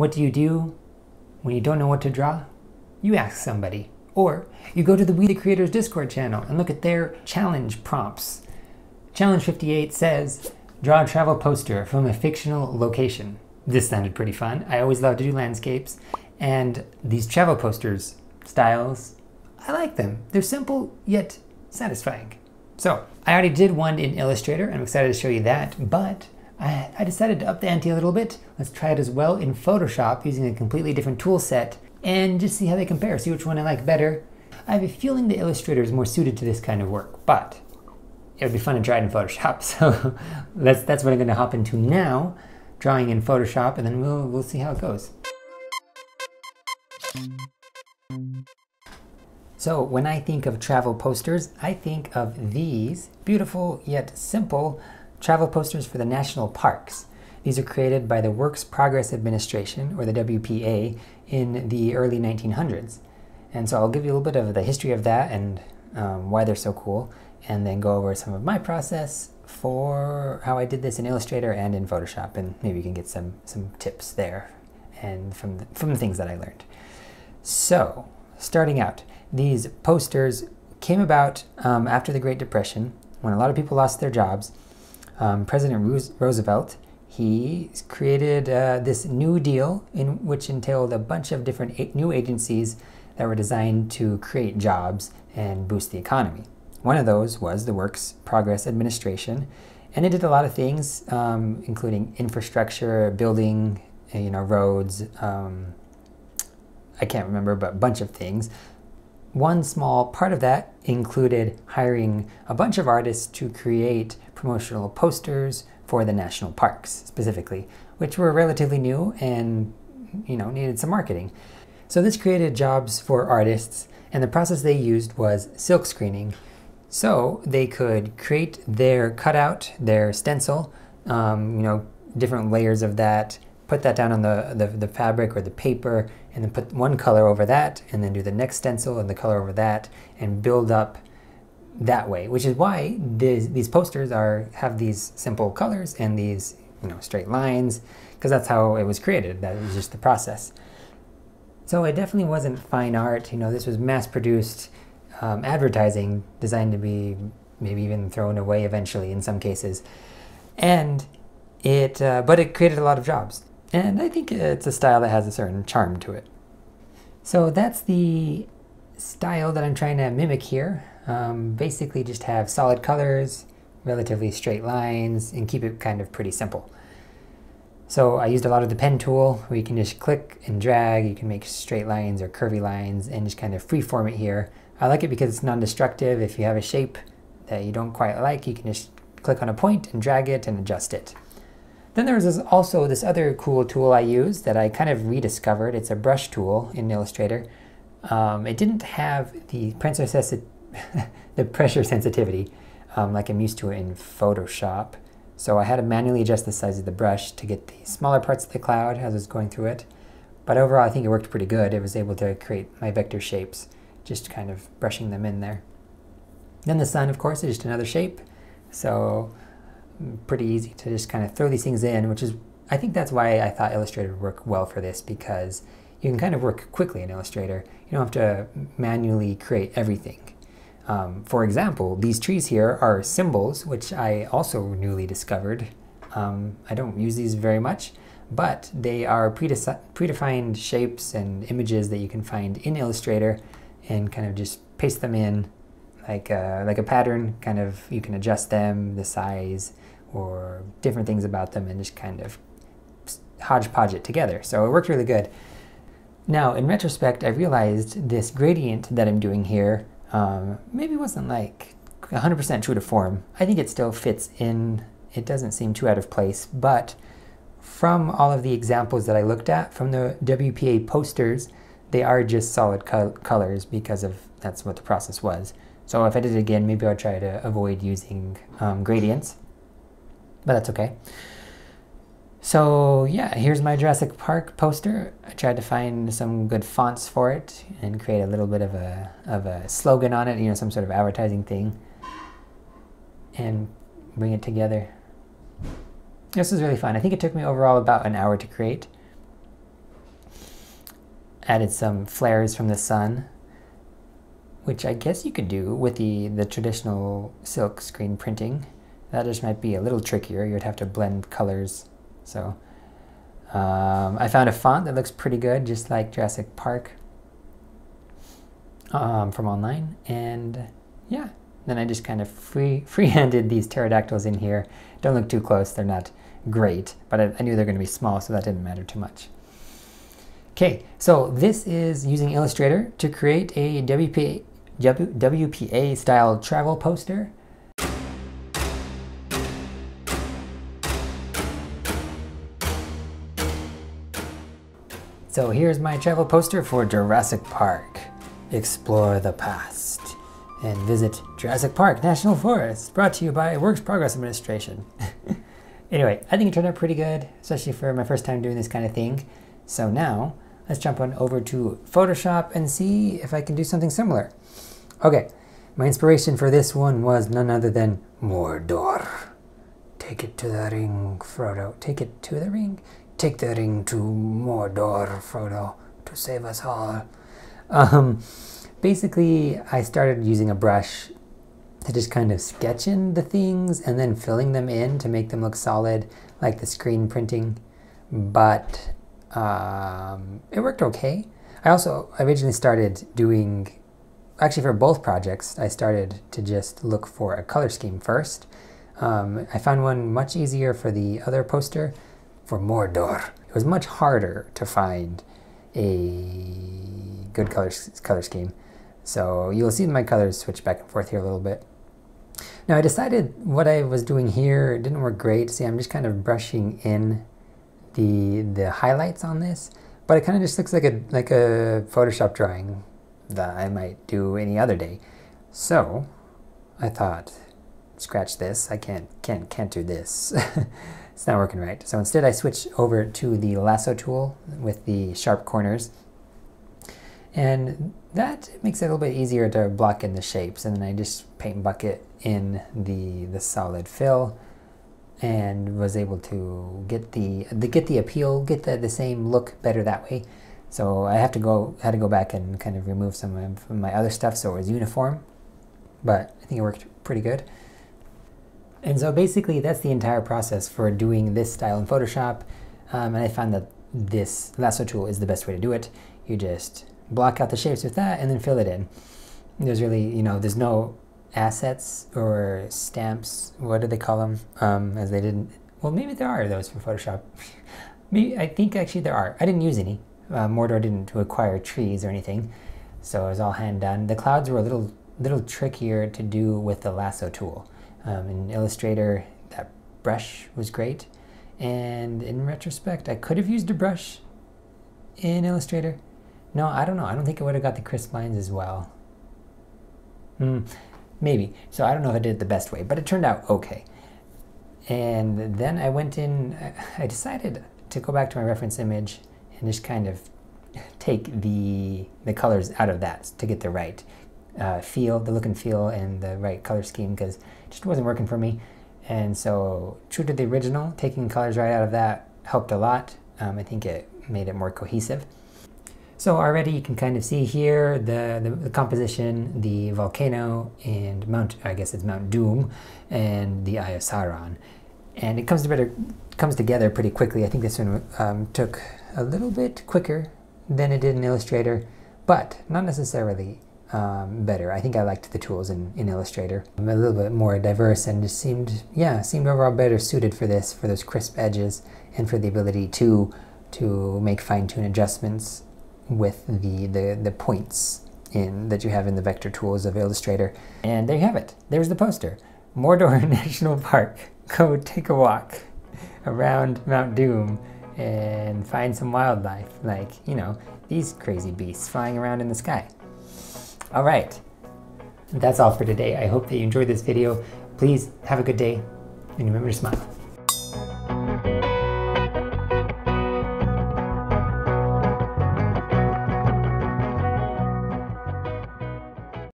What do you do when you don't know what to draw? You ask somebody. Or you go to the We the Creators Discord channel and look at their challenge prompts. Challenge 58 says, draw a travel poster from a fictional location. This sounded pretty fun. I always love to do landscapes. And these travel posters styles, I like them. They're simple yet satisfying. So I already did one in Illustrator. I'm excited to show you that, but I, I decided to up the ante a little bit. Let's try it as well in Photoshop using a completely different tool set and just see how they compare, see which one I like better. I have a feeling the Illustrator is more suited to this kind of work, but it would be fun to try it in Photoshop. So that's, that's what I'm gonna hop into now, drawing in Photoshop, and then we'll, we'll see how it goes. So when I think of travel posters, I think of these beautiful yet simple travel posters for the national parks. These are created by the Works Progress Administration, or the WPA, in the early 1900s. And so I'll give you a little bit of the history of that and um, why they're so cool, and then go over some of my process for how I did this in Illustrator and in Photoshop, and maybe you can get some, some tips there and from the, from the things that I learned. So, starting out, these posters came about um, after the Great Depression when a lot of people lost their jobs. Um, President Roosevelt he created uh, this new deal in which entailed a bunch of different new agencies that were designed to create jobs and boost the economy. One of those was the Works Progress Administration, and it did a lot of things, um, including infrastructure, building, you know, roads. Um, I can't remember, but a bunch of things. One small part of that included hiring a bunch of artists to create promotional posters, for the national parks specifically, which were relatively new and you know needed some marketing. So this created jobs for artists, and the process they used was silk screening. So they could create their cutout, their stencil, um, you know, different layers of that, put that down on the, the, the, fabric or the paper, and then put one color over that, and then do the next stencil and the color over that, and build up that way, which is why these, these posters are have these simple colors and these you know straight lines, because that's how it was created. That was just the process. So it definitely wasn't fine art. You know, this was mass-produced um, advertising designed to be maybe even thrown away eventually in some cases, and it uh, but it created a lot of jobs. And I think it's a style that has a certain charm to it. So that's the style that I'm trying to mimic here. Um, basically just have solid colors, relatively straight lines, and keep it kind of pretty simple. So I used a lot of the pen tool where you can just click and drag, you can make straight lines or curvy lines and just kind of freeform it here. I like it because it's non-destructive. If you have a shape that you don't quite like, you can just click on a point and drag it and adjust it. Then there was also this other cool tool I used that I kind of rediscovered. It's a brush tool in Illustrator. Um, it didn't have the pressure, the pressure sensitivity um, like I'm used to in Photoshop. So I had to manually adjust the size of the brush to get the smaller parts of the cloud as I was going through it. But overall, I think it worked pretty good. It was able to create my vector shapes, just kind of brushing them in there. Then the sun, of course, is just another shape. So pretty easy to just kind of throw these things in, which is, I think that's why I thought Illustrator would work well for this because you can kind of work quickly in Illustrator. You don't have to manually create everything. Um, for example, these trees here are symbols, which I also newly discovered. Um, I don't use these very much, but they are predefined shapes and images that you can find in Illustrator and kind of just paste them in like a, like a pattern, kind of you can adjust them, the size, or different things about them and just kind of hodgepodge it together. So it worked really good. Now, in retrospect, I realized this gradient that I'm doing here um, maybe wasn't like 100% true to form. I think it still fits in. It doesn't seem too out of place, but from all of the examples that I looked at from the WPA posters, they are just solid co colors because of that's what the process was. So if I did it again, maybe I'll try to avoid using um, gradients, but that's okay. So yeah, here's my Jurassic Park poster. I tried to find some good fonts for it and create a little bit of a, of a slogan on it, you know, some sort of advertising thing, and bring it together. This was really fun. I think it took me overall about an hour to create. added some flares from the sun, which I guess you could do with the, the traditional silk screen printing. That just might be a little trickier. You'd have to blend colors. So um, I found a font that looks pretty good, just like Jurassic Park um, from online. And yeah, then I just kind of free free-handed these pterodactyls in here. Don't look too close, they're not great, but I, I knew they're going to be small, so that didn't matter too much. Okay, so this is using Illustrator to create a WPA, WPA style travel poster. So here's my travel poster for Jurassic Park. Explore the past and visit Jurassic Park National Forest, brought to you by Works Progress Administration. anyway, I think it turned out pretty good, especially for my first time doing this kind of thing. So now, let's jump on over to Photoshop and see if I can do something similar. Okay, my inspiration for this one was none other than Mordor. Take it to the ring, Frodo. Take it to the ring. Take the ring to Mordor, Frodo, to save us all. Um, basically, I started using a brush to just kind of sketch in the things and then filling them in to make them look solid, like the screen printing. But um, it worked okay. I also originally started doing, actually for both projects, I started to just look for a color scheme first. Um, I found one much easier for the other poster for Mordor. It was much harder to find a good color, color scheme. So you'll see my colors switch back and forth here a little bit. Now I decided what I was doing here didn't work great. See, I'm just kind of brushing in the the highlights on this, but it kind of just looks like a like a Photoshop drawing that I might do any other day. So I thought, scratch this. I can't can't can't do this. it's not working right. So instead I switch over to the lasso tool with the sharp corners. And that makes it a little bit easier to block in the shapes. And then I just paint bucket in the, the solid fill and was able to get the, the get the appeal, get the, the same look better that way. So I have to go had to go back and kind of remove some of my other stuff so it was uniform. But I think it worked pretty good. And so basically that's the entire process for doing this style in Photoshop. Um, and I found that this lasso tool is the best way to do it. You just block out the shapes with that and then fill it in. There's really, you know, there's no assets or stamps, what do they call them, um, as they didn't, well maybe there are those for Photoshop. maybe, I think actually there are. I didn't use any. Uh, Mordor didn't require trees or anything, so it was all hand done. The clouds were a little, little trickier to do with the lasso tool. Um, in Illustrator, that brush was great. And in retrospect, I could have used a brush in Illustrator. No, I don't know. I don't think I would have got the crisp lines as well. Hmm, maybe. So I don't know if I did it the best way, but it turned out okay. And then I went in, I decided to go back to my reference image and just kind of take the, the colors out of that to get the right uh, feel, the look and feel, and the right color scheme because it just wasn't working for me. And so, true to the original, taking colors right out of that helped a lot. Um, I think it made it more cohesive. So already you can kind of see here the, the, the, composition, the volcano, and Mount, I guess it's Mount Doom, and the Eye of Sauron. And it comes together, comes together pretty quickly. I think this one um, took a little bit quicker than it did in Illustrator, but not necessarily um, better. I think I liked the tools in, in Illustrator. I'm a little bit more diverse and just seemed, yeah, seemed overall better suited for this, for those crisp edges, and for the ability to to make fine-tune adjustments with the, the, the points in that you have in the vector tools of Illustrator. And there you have it. There's the poster. Mordor National Park. Go take a walk around Mount Doom and find some wildlife, like, you know, these crazy beasts flying around in the sky. All right, that's all for today. I hope that you enjoyed this video. Please have a good day and remember to smile.